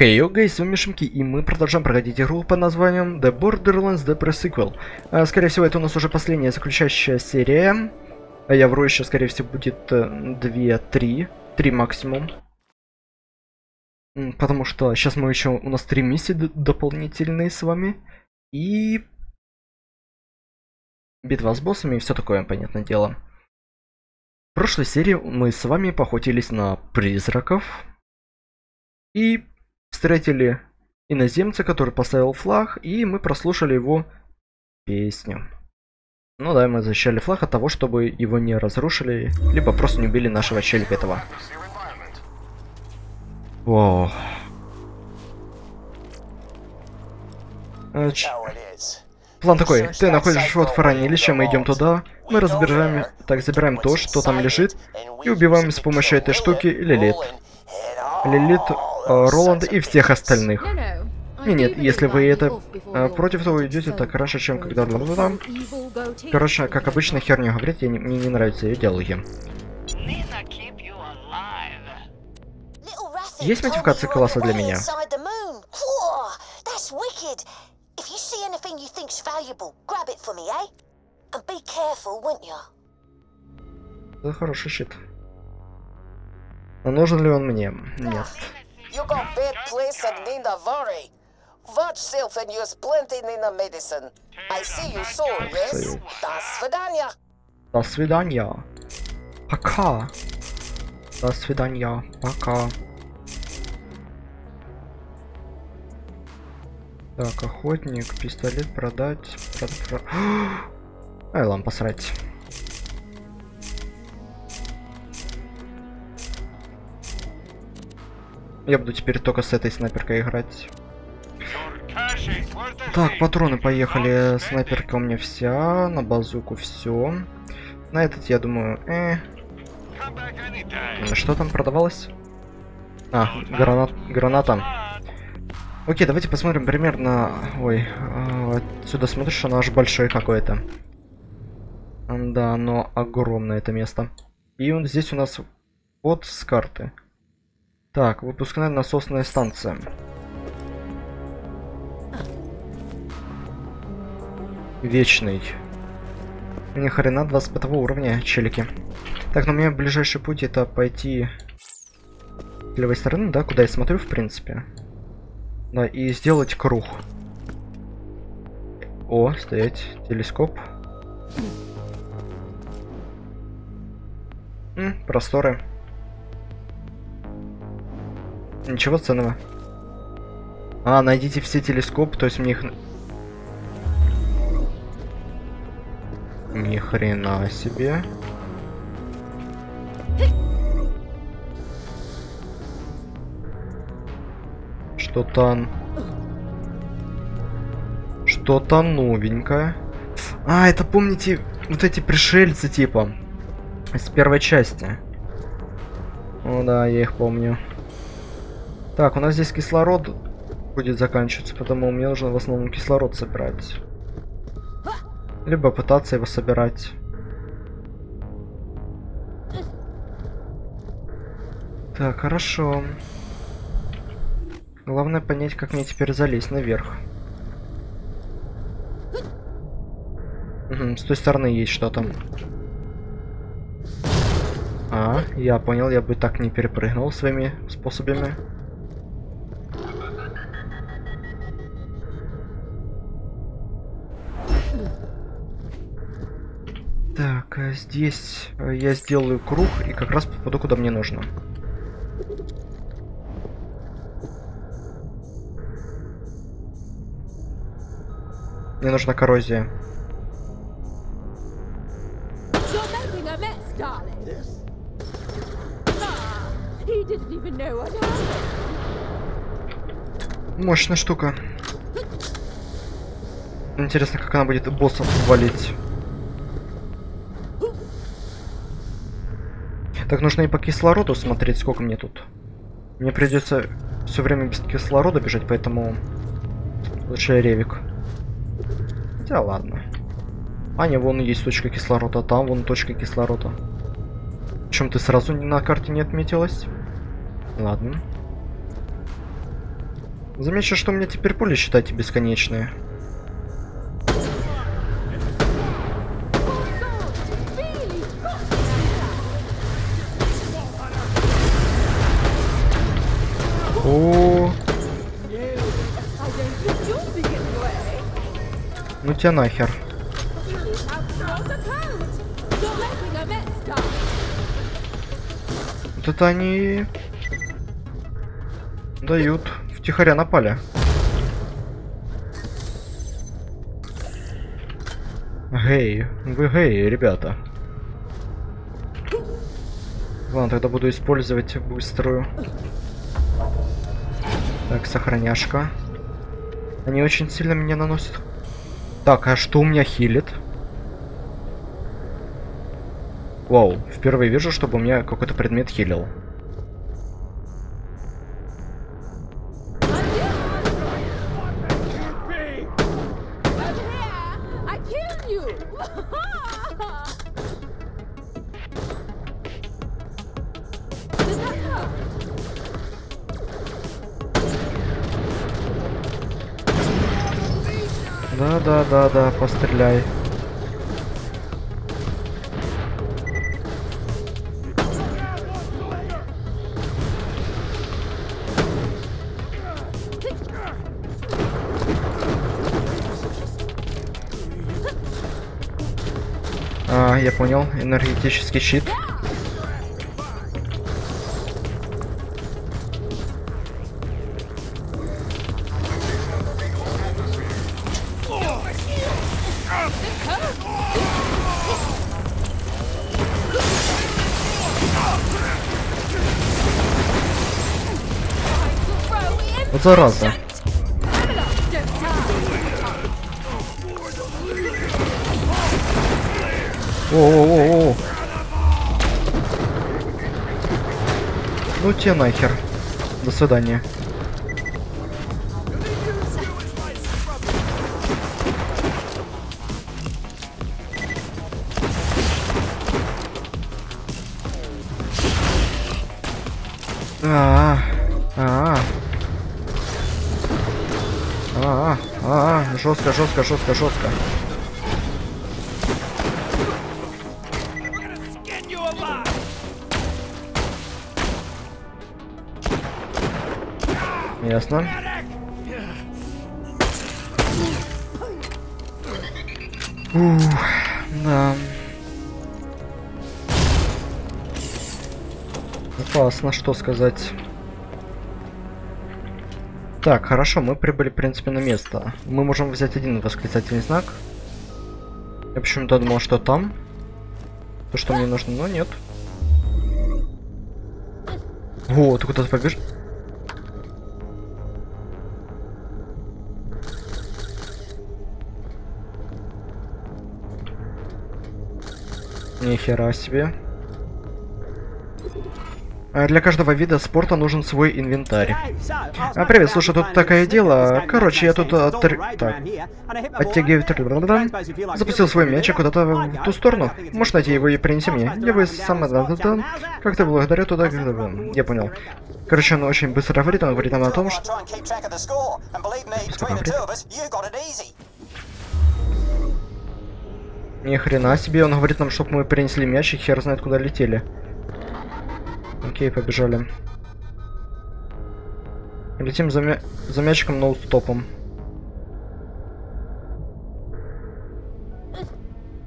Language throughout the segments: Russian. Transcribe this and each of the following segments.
Хей, hey, гейс, с вами Шимки, и мы продолжаем проходить игру под названием The Borderlands The Pre-Sequel. А, скорее всего, это у нас уже последняя заключающая серия. А я вру, еще, скорее всего, будет 2-3. Э, 3 максимум. Потому что сейчас мы еще... У нас 3 миссии дополнительные с вами. И... Битва с боссами и все такое, понятное дело. В прошлой серии мы с вами поохотились на призраков. И встретили иноземца, который поставил флаг, и мы прослушали его песню. Ну да, мы защищали флаг от того, чтобы его не разрушили, либо просто не убили нашего челика этого. Вау. Ч... План такой, ты находишь вот хранилище, мы идем туда, мы разбираем, так забираем то, что там лежит, и убиваем с помощью этой штуки Лилит. Лилит Э, Роланда и всех остальных. Не, нет, если вы это э, против, то вы идете так раньше, чем когда... там. Короче, как обычно, херню говорит, я не, мне не нравится ее диалоги. Есть модификация класса для меня? Это хороший щит. А нужен ли он мне? Нет. You got bad place and need a worry. Watch self and use plenty in the medicine. I see you soon, yes? До свидания. До свидания. Пока. До свидания. Пока. Так, охотник, пистолет продать. продать, продать. Ай, ладно, посрать. Я буду теперь только с этой снайперкой играть. Так, патроны поехали. Снайперка у меня вся, на базуку все. На этот, я думаю, э. Что там продавалось? А, гранат, граната. Окей, давайте посмотрим примерно... Ой, э, отсюда смотришь, оно аж большое какое-то. Да, оно огромное, это место. И вот здесь у нас вот с карты. Так, выпускная насосная станция. Вечный. Ни хрена 25 уровня, челики. Так, но ну, у меня ближайший путь это пойти с левой стороны, да, куда я смотрю, в принципе. Да, и сделать круг. О, стоять, телескоп. М, просторы. Ничего ценного. А, найдите все телескопы, то есть мне их... Ни хрена себе. Что-то... Что-то новенькое. А, это помните, вот эти пришельцы типа. С первой части. О да, я их помню. Так, у нас здесь кислород будет заканчиваться, потому мне нужно в основном кислород собирать. Либо пытаться его собирать. Так, хорошо. Главное понять, как мне теперь залезть наверх. С той стороны есть что-то. А, я понял, я бы так не перепрыгнул своими способами. Здесь э, я сделаю круг и как раз попаду куда мне нужно. Мне нужна коррозия. Мощная штука. Интересно, как она будет боссов валить. Так, нужно и по кислороду смотреть, сколько мне тут. Мне придется все время без кислорода бежать, поэтому лучше ревик. Хотя ладно. А, не, вон есть точка кислорода, там вон точка кислорода. Чем ты сразу на карте не отметилась? Ладно. Замечу, что у меня теперь пули, считайте, бесконечные. О, ну тебя нахер. Вот это они дают. Втихаря напали. Гей, вы гей, ребята. Ладно, тогда буду использовать быструю. Так, сохраняшка. Они очень сильно меня наносят. Так, а что у меня хилит? Вау, впервые вижу, чтобы у меня какой-то предмет хилил. Да, постреляй. А, я понял. Энергетический щит. Зараза. О-о-о-о. Ну те нахер. До свидания. Жестко, жестко, жестко, жестко. Ясно. Ух, да. Опасно, что сказать. Так, хорошо, мы прибыли, в принципе, на место. Мы можем взять один восклицательный знак. Я почему-то думал, что там. То, что мне нужно, но нет. О, ты куда-то побежишь? Нихера себе. А Для каждого вида спорта нужен свой инвентарь. А, привет, слушай, тут такое дело. Короче, я тут оттр... так. оттягиваю... Запустил свой мяч куда-то в ту сторону. Можешь найти его и принести мне. Я бы сам... Как-то благодаря туда... Я понял. Короче, он очень быстро говорит, он говорит нам о том, что... Ни хрена себе, он говорит нам, чтобы мы принесли мяч и хер знает куда летели. Окей, побежали. Летим за, мя за мячиком ноутстопом.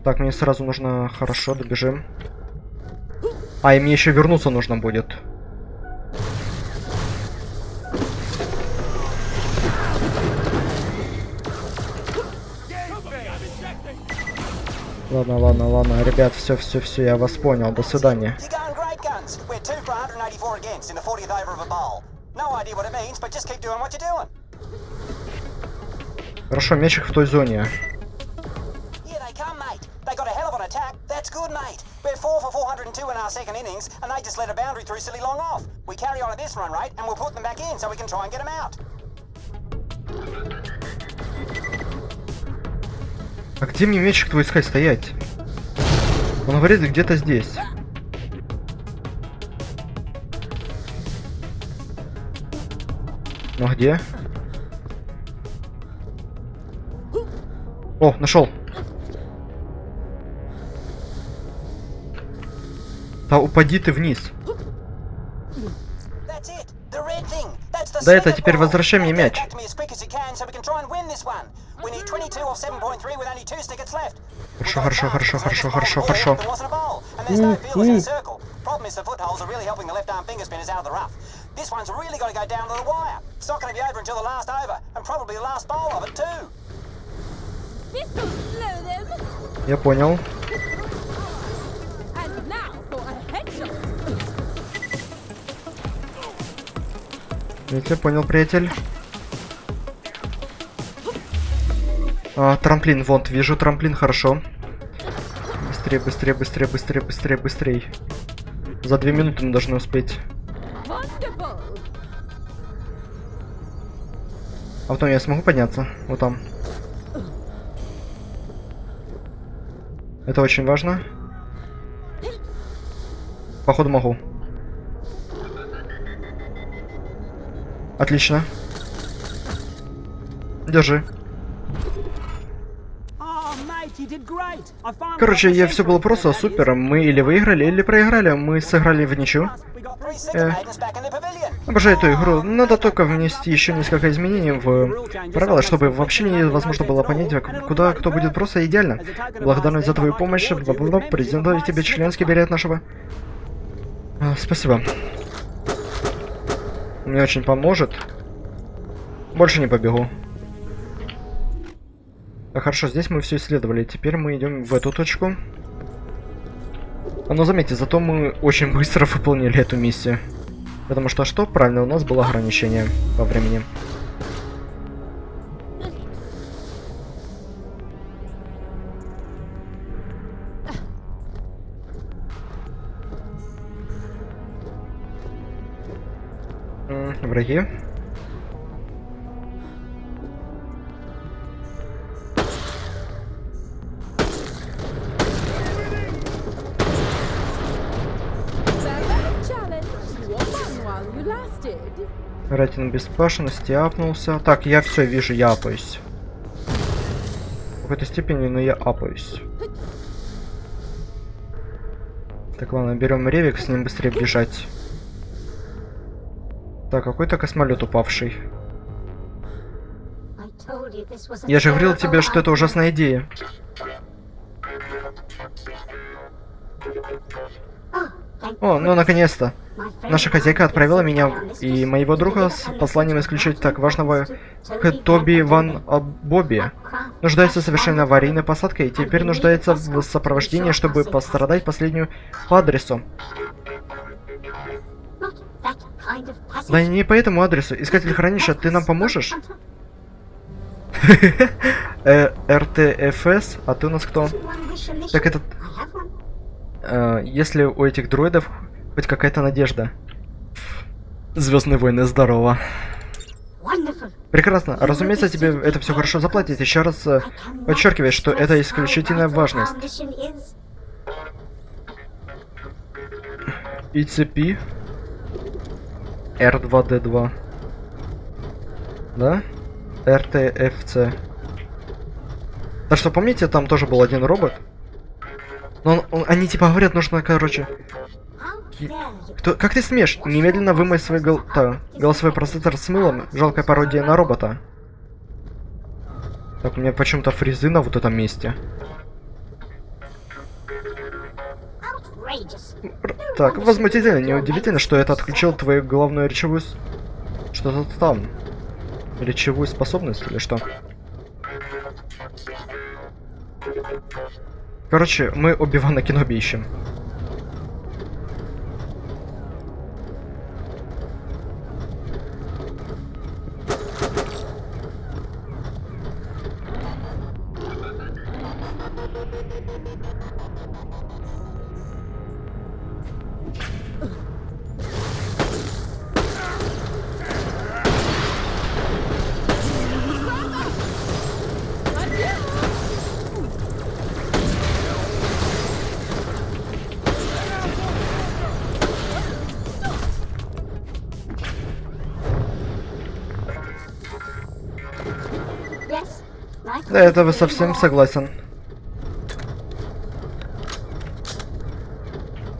Так, мне сразу нужно... Хорошо, добежим. А, и мне еще вернуться нужно будет. Ладно, ладно, ладно, ребят, все, все, все, я вас понял. До свидания. Хорошо, мячик в той зоне. They got a hell of an attack. That's good, mate. We're 4 for 402 in our second innings, and they just let a boundary through silly long off. We carry on at this run rate, and we'll put them back in so we can try and get them out. А где мне мячик твой искать стоять? Он говорит, где-то здесь. Ну где? О, нашел. Да упади ты вниз. Да это теперь возвращай мне мяч. Хорошо, хорошо, хорошо, хорошо, хорошо, хорошо. У -у -у. This one's really got to go down to the wire. It's not going to be over until the last over, and probably the last bowl of it too. This'll slow them. Я понял. Я тебя понял, приятель. А, трамплин, вот, вижу трамплин, хорошо. Быстрее, быстрее, быстрее, быстрее, быстрее, быстрее. За две минуты мы должны успеть. А потом я смогу подняться? Вот там. Это очень важно. Походу могу. Отлично. Держи. Короче, я все было просто супер. Мы или выиграли, или проиграли. Мы сыграли в ничью. Three Обожаю эту игру. Надо только внести еще несколько изменений в правила, чтобы вообще невозможно было понять, куда кто будет просто идеально. Благодарность за твою помощь. Бла-бла-бла. Презентую тебе членский билет нашего. А, спасибо. Мне очень поможет. Больше не побегу. Так, хорошо, здесь мы все исследовали. Теперь мы идем в эту точку. А, Но заметьте, зато мы очень быстро выполнили эту миссию. Потому что что? Правильно, у нас было ограничение по времени. Враги. Рейтинг беспашенности апнулся. Так, я все вижу, я апаюсь. В какой-то степени, но я апаюсь. Так, ладно, берем ревик, с ним быстрее бежать. Так, какой-то космолет упавший. Я же говорил тебе, что это ужасная идея. О, ну наконец-то. Наша хозяйка отправила меня и моего друга с посланием исключить так важного Тоби Ван Бобби. Нуждается совершенно аварийной посадкой и теперь нуждается в сопровождении, чтобы пострадать последнюю по адресу. Да не по этому адресу. Искатель хранища, ты нам поможешь? Э, РТФС, а ты у нас кто? Так этот... Э, Если у этих дроидов хоть какая-то надежда. Звездные войны, здорово. Прекрасно. Разумеется, тебе это все хорошо заплатит. Еще раз э, подчеркиваю, что это исключительная важность. ИЦП R2D2. Да? РТФЦ. Так что помните, там тоже был один робот? Но он- он- они типа говорят, нужно, короче... Кто, как ты смеешь? Немедленно вымой свой гол, та, голосовой процессор с мылом. Жалкая пародия на робота. Так, у меня почему-то фрезы на вот этом месте. Так, возмутительно, неудивительно, что это отключил твою головную речевую... Что-то там. Речевую способность или что? Короче, мы Оби-Вана Кеноби ищем. Да, это вы совсем согласен.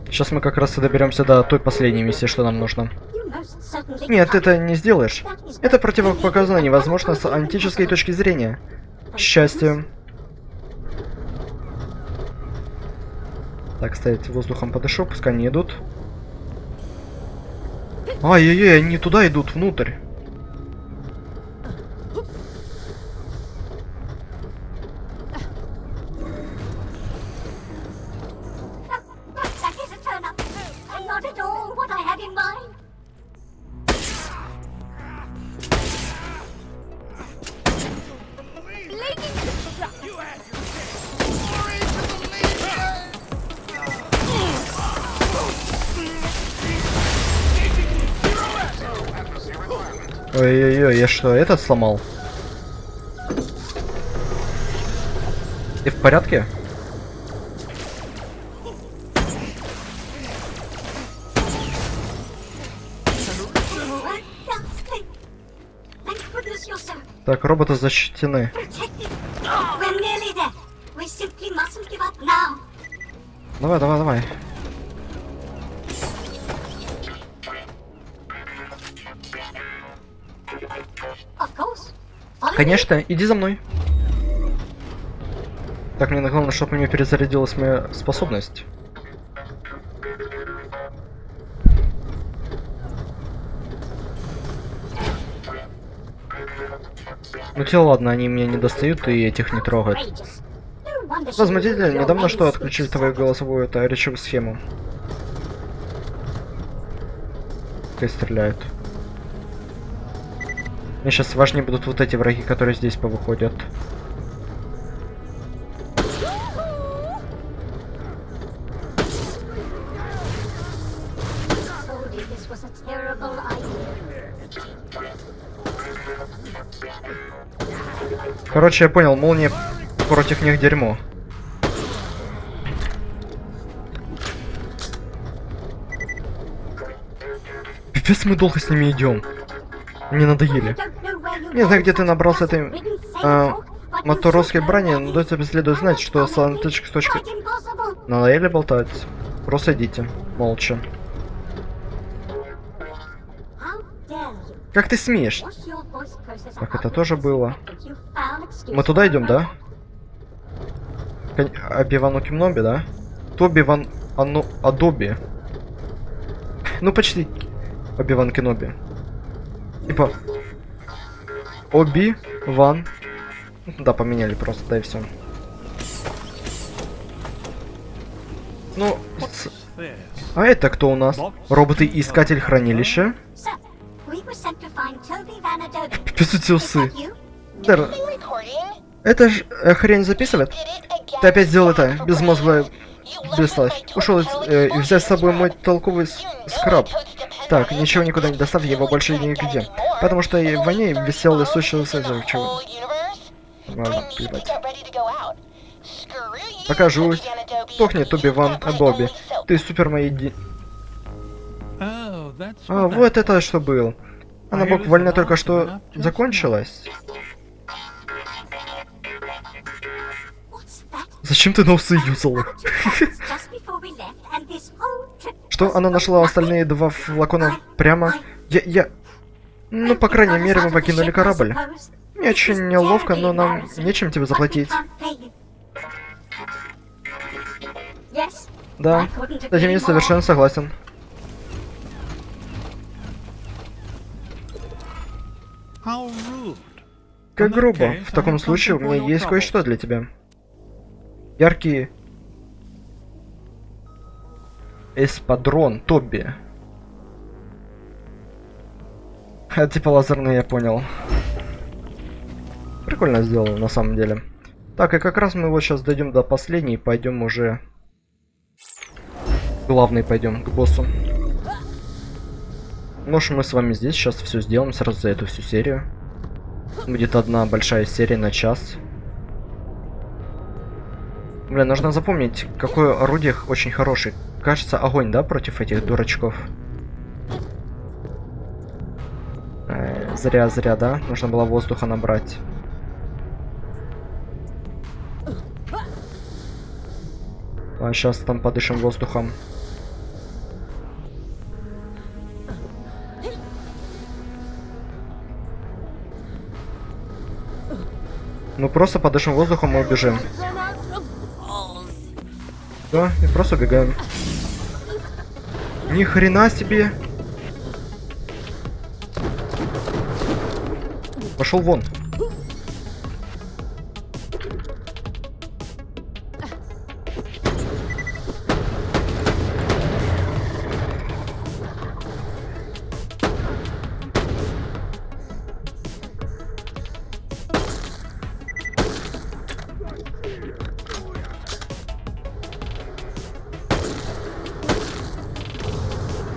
Сейчас мы как раз и доберемся до той последней миссии, что нам нужно. Нет, это не сделаешь. Это противопоказано невозможно с антической точки зрения. К счастью. Так, кстати, воздухом подышу, пускай они идут. Ай-яй-яй, они туда идут, внутрь. Что, этот сломал? Ты в порядке? Так, роботы защищены. Давай, давай, давай. Конечно, иди за мной. Так, мне главное, чтобы у меня перезарядилась моя способность. Ну те ладно, они меня не достают и этих не трогают. Your недавно что отключили твою голосовую это речевую схему. Пускай стреляют. Мне сейчас важнее будут вот эти враги, которые здесь повыходят. Короче, я понял, молния против них дерьмо. Пипец, мы долго с ними идем. Мне надоели. Не знаю, где ты набрался этой а, моторовской should брани, но тебе следует знать, что с античной точки... Quite impossible. Надоели болтать? Просто идите, молча. Как ты смеешь? Так, это тоже было. Мы туда идем, да? Оби-Вану Кимноби, да? Тоби Ван... Ану... Адоби. Ну, почти. Оби-Ван Кеноби. Типа... Оби... Ван... Да, поменяли просто, да и все. Ну, с- а это кто у нас? Роботы-искатель хранилища? You? Да, recording? это ж э, хрень записывает? Ты опять сделал это, безмозглая бестолочь. Ушел toy э, и взять с собой мой толковый скраб. Так, ничего никуда не доставь, его больше нигде. Потому что и в ней висел лысущий сазер, чего. Ладно, плевать. Покажусь. Тухни, Туби Ван Бобби. Ты супер мои ди... А, вот это что был. Она буквально только что закончилась. Зачем ты ноусы юзал Что, она нашла остальные два флакона прямо... Я... я... Ну, по крайней мере, мы покинули корабль. Мне очень неловко, но нам нечем тебе заплатить. Да, с этим я совершенно согласен. Как грубо. В таком случае у меня есть кое-что для тебя. Яркий... Эспадрон Тобби. А, типа лазерный, я понял. Прикольно сделано, на самом деле. Так, и как раз мы вот сейчас дойдем до последней, пойдем уже... Главный пойдем к боссу. Ну что, мы с вами здесь сейчас все сделаем сразу за эту всю серию. Будет одна большая серия на час. Бля, нужно запомнить, какое орудие очень хорошее. Кажется, огонь, да, против этих дурачков? Э, зря, зря, да? Нужно было воздуха набрать. А сейчас там подышим воздухом. Ну просто подышим воздухом и убежим. Да, и просто убегаем. Ни хрена себе. Пошел вон.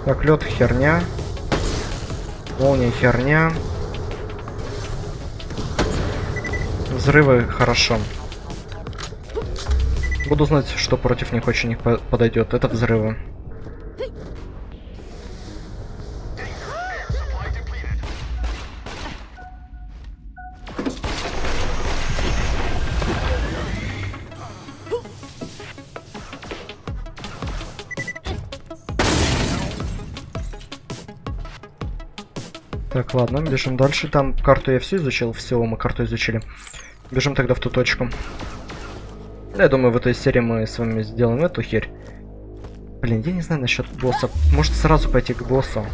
Так, лед херня. Молния херня. Взрывы хорошо. Буду знать, что против них очень по- подойдет. Это взрывы. Так, ладно, бежим дальше. Там карту я всю изучил, все, мы карту изучили. Бежим тогда в ту точку. Я думаю, в этой серии мы с вами сделаем эту херь. Блин, я не знаю насчет босса. Может сразу пойти к боссу.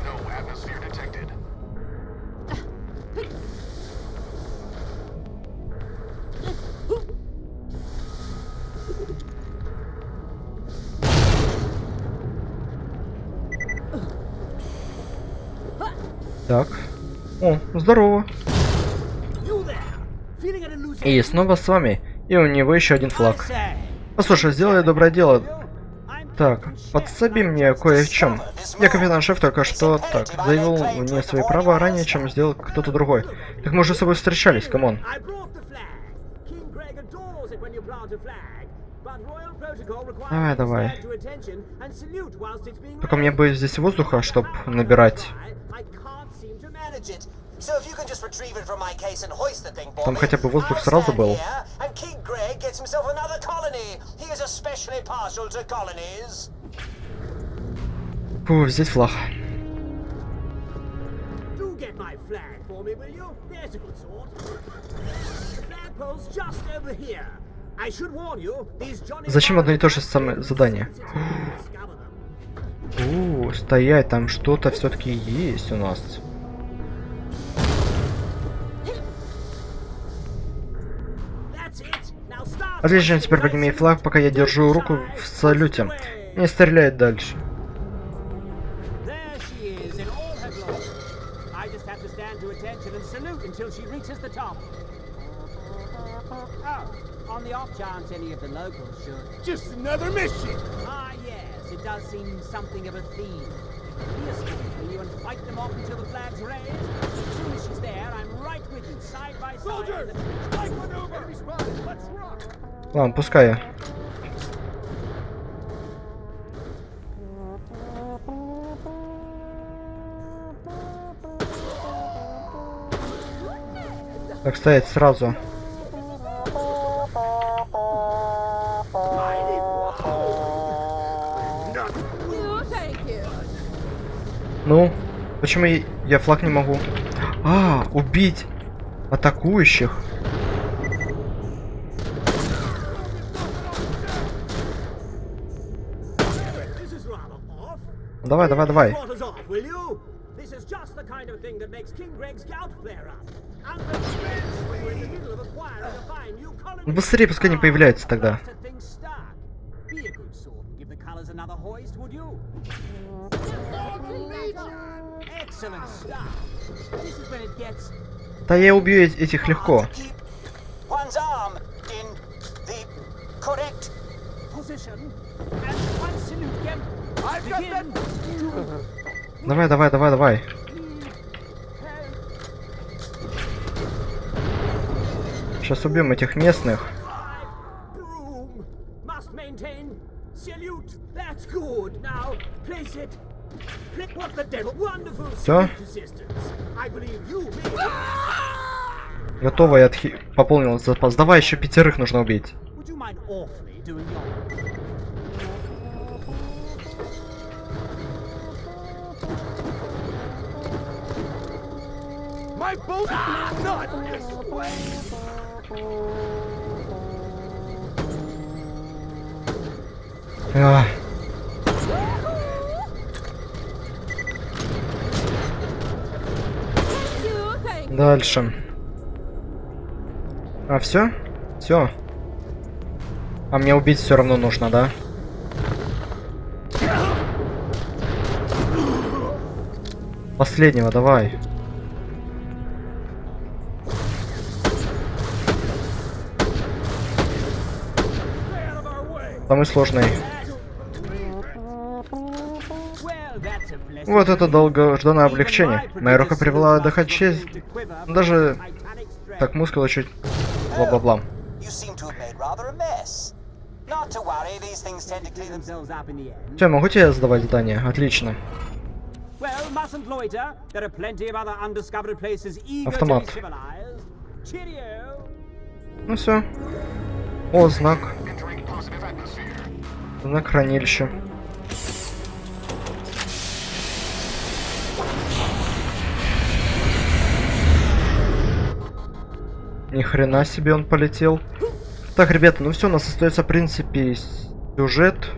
И снова с вами. И у него еще один флаг. Послушай, сделай доброе дело. Так, подсоби мне кое в чем. Я капитан шеф только что так заявил мне свои права ранее, чем сделал кто-то другой. Так мы уже с собой встречались, come on. Давай, давай. Только мне бы здесь воздуха, чтоб набирать. I, I can't seem to manage it. So if you can just retrieve it from my case and hoist the thing for Там хотя бы воздух сразу был. here, and King Greg gets himself another colony. He is especially partial to colonies. Фу, взять флаг. Do get my flag for me, will you? There's a good sort. The flagpole's just over here. I should warn you, these Johnny Зачем одно и то же самое задание? У, стоять, там что-то все-таки есть у нас. Отлично, теперь подними флаг, пока я держу руку в салюте. Не стреляй дальше. There she is in all her glory. I just have to stand to attention and salute until she reaches the top. Oh, on the off chance any of the locals should. Just another mission. Ah, yes, it does seem something of a theme. Be a sport, will you, and fight them off until the flag's raised? As soon as she's there, I'm right with you, side by side. Soldier, strike maneuver. Enemy. Let's rock. Ладно, пускай я. Так, стоять сразу. Ну, почему я флаг не могу? А, убить атакующих. You? Excellent stuff. This is when it gets Да я убью э- этих легко. To keep one's arm in the correct position and one salute again. I've Begin. Давай, давай, давай, давай. Сейчас убьем этих местных. Made Готово, я отхи... пополнил запас. Давай, еще пятерых нужно убить. My boat not this way. Thank дальше. А, все? Все. А мне убить все равно нужно, да? Последнего, давай. Самый сложный. Вот это долгожданное облегчение. Моя рука привела отдыхать честь. Даже так мускулы чуть... Бла-бла-бла. Все, могу тебе задавать задание? Отлично. Автомат. Ну все. О, знак. Знак хранилища. Ни хрена себе он полетел. Так, ребята, ну все, у нас остается, в принципе, сюжет.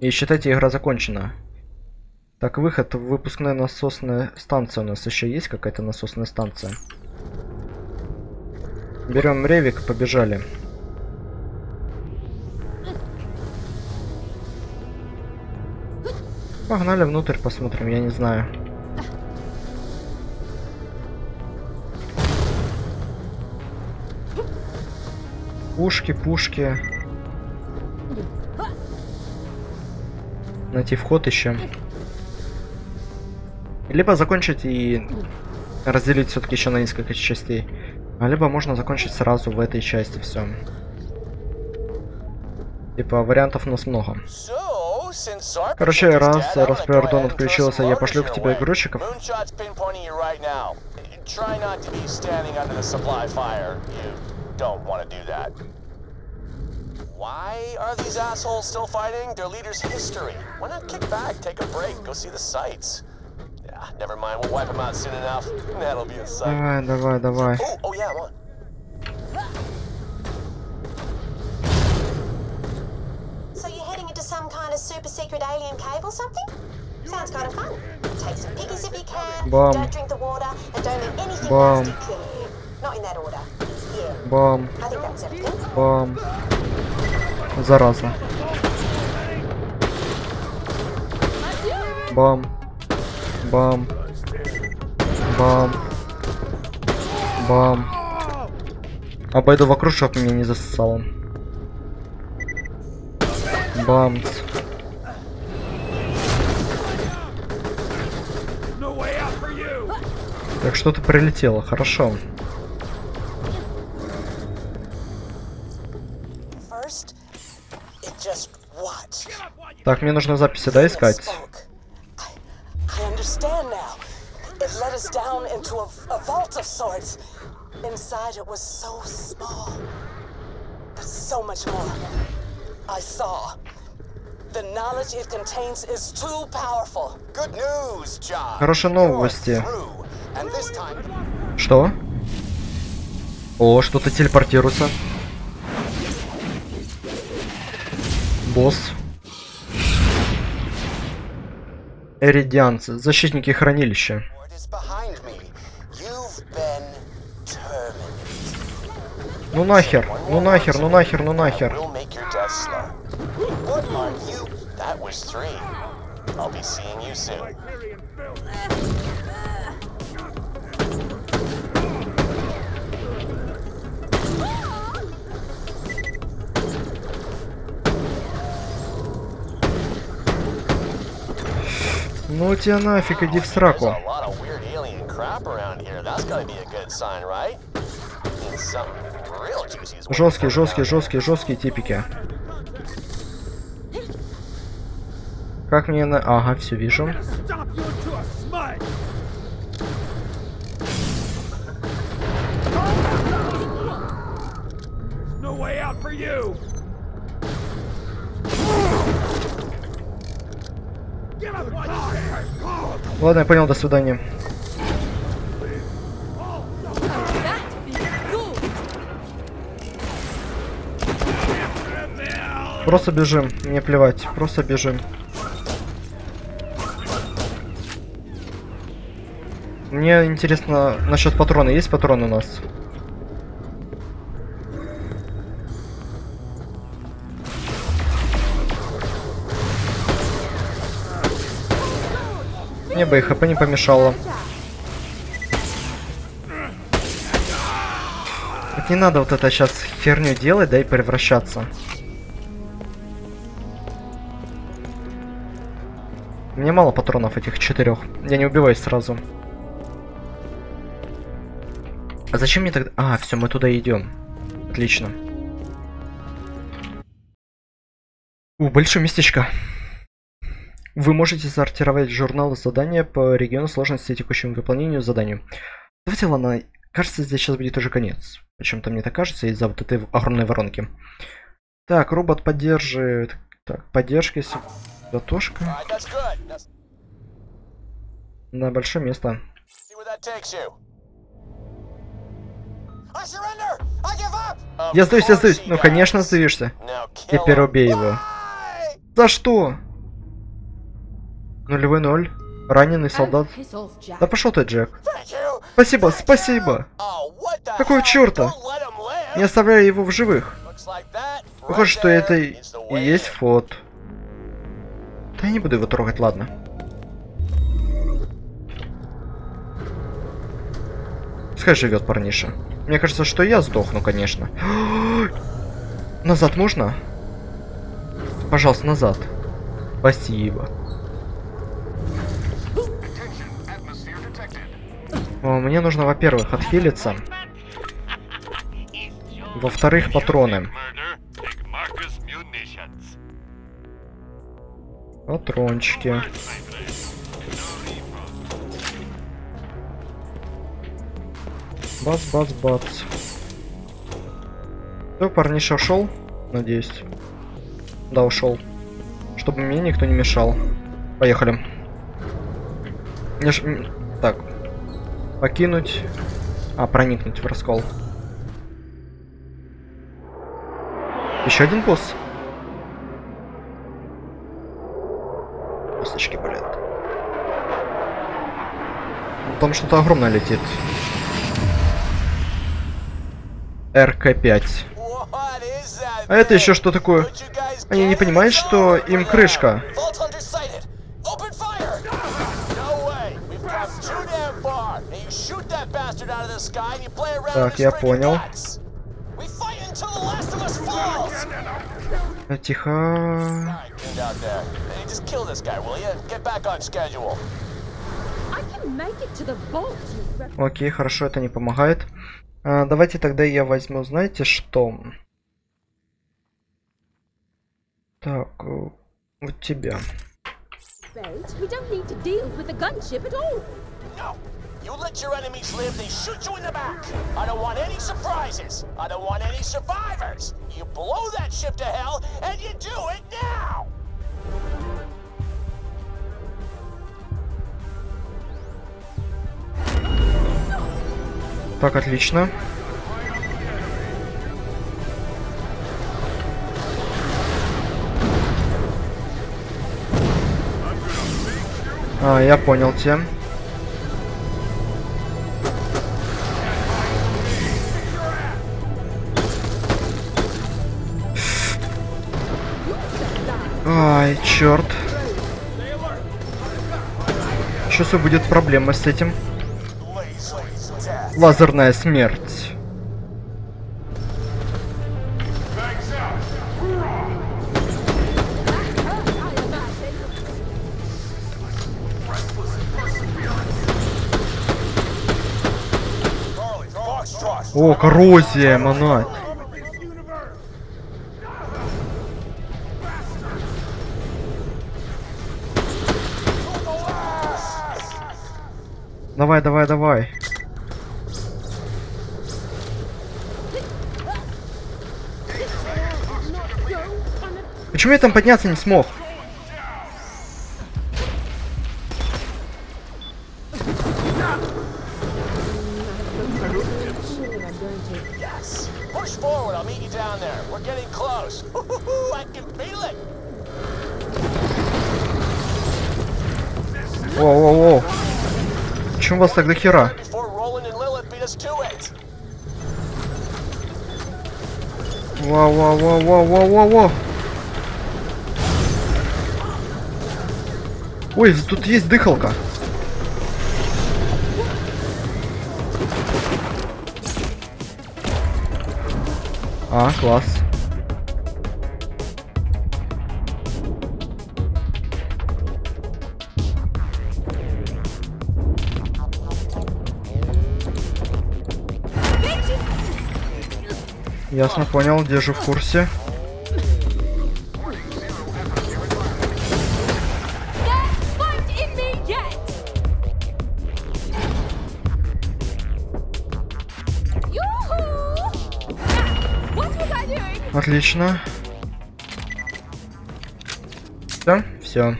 И считайте, игра закончена. Так, выход выпускная насосная станция. У нас еще есть какая-то насосная станция. Берем ревик, побежали. Погнали внутрь, посмотрим, я не знаю. Пушки, пушки. Найти вход еще. Либо закончить и разделить все-таки еще на несколько частей. А либо можно закончить сразу в этой части все. Типа вариантов у нас много. Короче, раз расприордон отключился, я пошлю к тебе грузчиков. Try not to be standing under the supply fire. You don't want to do that. Why are these assholes still fighting? Their leader's history. Why not kick back, take a break, go see the sights? Yeah, never mind. We'll wipe them out soon enough. That'll be a sight. Давай, давай, давай. Oh, oh yeah, I'm into some kind of super secret alien cave or something? Sounds kind of fun. Take some pickies if you can. Bum. Don't drink the water and don't let anything Bum. nasty kill you. Not in that order. Yeah, Бам, I think that's everything. бам. Зараза. Бам. Бам. Бам. Бам. Обойду вокруг, чтоб меня не засосало. Бамс. Так что-то прилетело, хорошо. Так, мне нужно записи, да, искать? Inside it was so small, but so much more. I saw. The knowledge it contains is too powerful. Good news, John. Хорошие новости. Что? О, что-то телепортируется. Босс. Эридианцы, защитники хранилища. Ну нахер, ну нахер, ну нахер, ну нахер. I'll be seeing you soon. Ну тебя нафиг, иди в сраку. There's a lot of weird Как мне на... Ага, все вижу. Ладно, я понял, до свидания. Просто бежим, мне плевать, просто бежим. Мне интересно насчет патрона. Есть патрон у нас? Мне бы и хп не помешало. Вот не надо вот это сейчас херню делать, да и превращаться. Мне мало патронов этих четырех. Я не убиваюсь сразу. А зачем мне тогда... А, все, мы туда идем. Отлично. У, большое местечко. Вы можете сортировать журналы задания по региону сложности текущему выполнению заданию. Давайте, ладно, кажется, здесь сейчас будет уже конец. Почему-то мне так кажется из-за вот этой огромной воронки. Так, робот поддерживает... Так, поддержки... Затошка. На большое место. Я сдаюсь, я сдаюсь. Ну, конечно, kill Теперь убей его. За что? Нулевой ноль. Раненый солдат. Да пошел ты, Джек. Спасибо, спасибо. Oh, Какого live. Не оставляй его в живых. Похоже, что это и есть фот. Да я не буду его трогать, ладно. Пускай живет парниша. Мне кажется, что я сдохну, конечно. Назад можно? Пожалуйста, назад. Спасибо. О, мне нужно, во-первых, отхилиться. Во-вторых, патроны. Патрончики. Бац, бац, бац. Все, парниша ушел, надеюсь. Да, ушел. Чтобы мне никто не мешал. Поехали. Мне ж- Так. Покинуть. А, проникнуть в раскол. Еще один босс. Косточки болят. Там что-то огромное летит. РК-5. What is that А это еще что такое? Они не понимают, что им крышка. Так, я понял. Э, Тихо. Окей, хорошо, это не помогает. А, давайте тогда я возьму, знаете что? Так, э, вот тебя. Bait. We don't need to deal with the gunship at all. No. You let your enemies live, they shoot you in the back. I don't want any surprises. I don't want any survivors. You blow that ship to hell, and you do it now. Так, отлично. А, я понял тебя. Ай, черт. Сейчас будет проблема с этим. Лазерная смерть. О, коррозия, монать. Давай, давай, давай. Почему я там подняться не смог? Воу-воу-воу. Почему вас так до хера? Вау-вау-вау-вау-вау-вау-вау. Ой, тут есть дыхалка. А, класс. Ясно, понял, держу в курсе. Отлично. Все, все.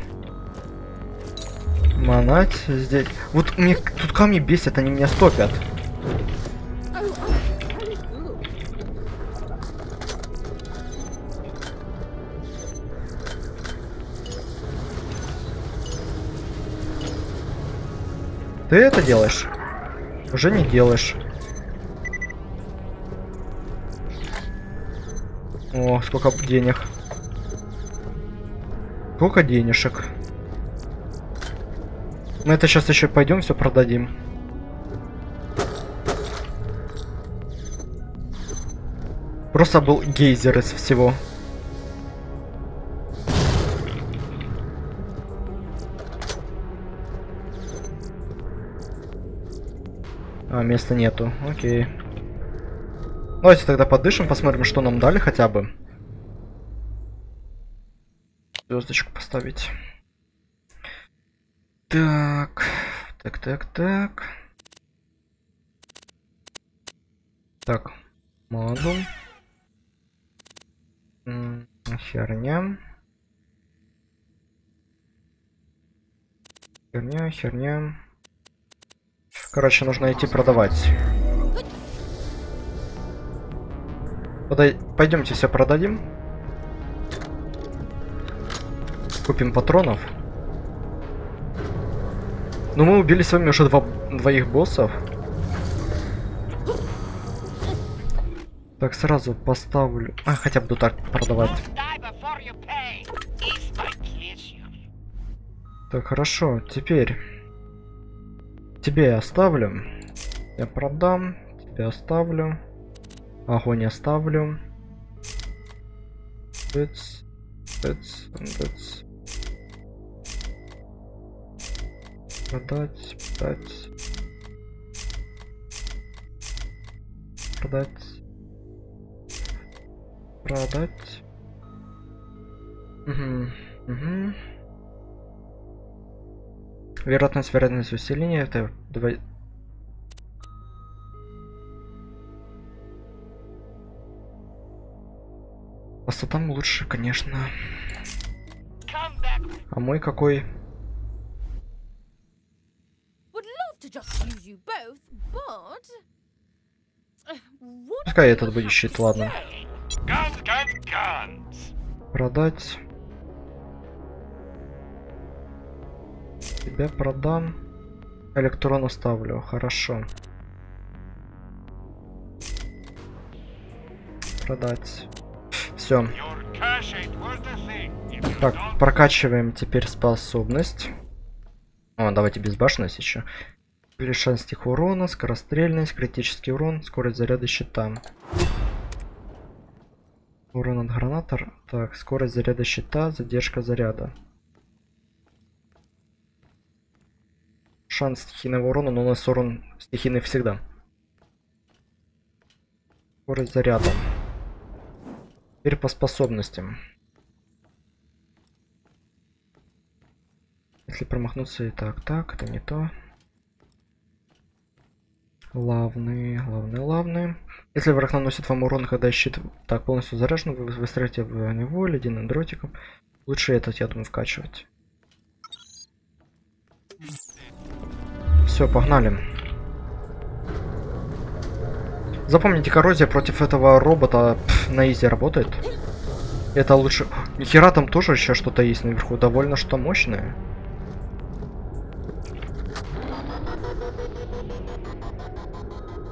Манать здесь. Вот мне тут камни бесят, они меня стопят. Ты это делаешь? Уже не делаешь. О, сколько денег. Сколько денежек. Мы это сейчас еще пойдем все продадим. Просто был гейзер из всего. А, места нету. Окей. Давайте тогда подышим, посмотрим, что нам дали хотя бы. Звездочку поставить. Так. Так, так, так. Так. Модул. М, Херня. Херня, херня. Короче, нужно идти продавать. Подай... Пойдемте все продадим. Купим патронов. Ну, мы убили с вами уже два... двоих боссов. Так, сразу поставлю... А, хотя буду так продавать. Так, хорошо. Теперь... Тебе я оставлю. Я продам. Тебе оставлю. Огонь оставлю. That's, that's, that's. Продать, продать. Продать. Продать. Угу, угу. Вероятность, вероятность усиления это 2... сапан лучше, конечно. А мой какой? Пускай этот будет щит, ладно. Продать. Тебя продам. Электрон оставлю, хорошо. Продать. Все. Так, прокачиваем теперь способность. О, давайте безбашенность еще. Лишен стих урона, скорострельность, критический урон, скорость заряда щита. Урон от гранатор. Так, скорость заряда щита, задержка заряда. Шанс стихийного урона, но у нас урон стихийный всегда. Скорость заряда. Теперь по способностям. Если промахнуться и так, так, это не то. Лавные, лавные, лавные. Если враг наносит вам урон, когда щит так полностью заряжен, вы выстраиваете в него ледяным дротиком. Лучше этот, я думаю, вкачивать. Все, погнали. Запомните, коррозия против этого робота пф, на изи работает. Это лучше... Нихера там тоже еще что-то есть наверху, довольно что мощное.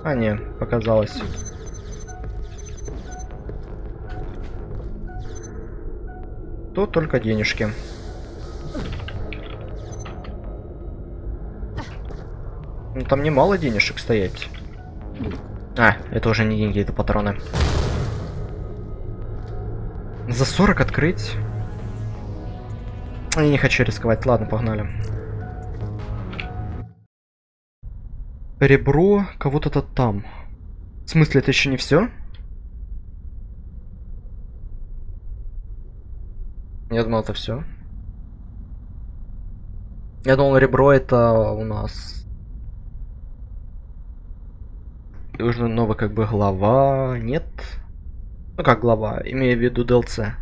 А, не, показалось. Тут только денежки. Ну, там немало денежек стоять. А, это уже не деньги, это патроны. За 40 открыть? Я не хочу рисковать. Ладно, погнали. Ребро кого-то-то там. В смысле, это еще не все? Я думал, это все. Я думал, ребро это у нас И новая как бы глава. Нет? Ну как глава, имею в виду DLC.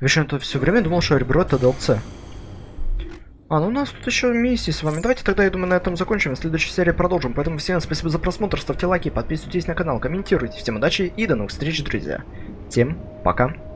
Я это все время думал, что ребро это DLC. А, ну у нас тут еще миссии с вами. Давайте тогда, я думаю, на этом закончим. В следующей серии продолжим. Поэтому всем спасибо за просмотр, ставьте лайки, подписывайтесь на канал, комментируйте. Всем удачи и до новых встреч, друзья. Всем пока.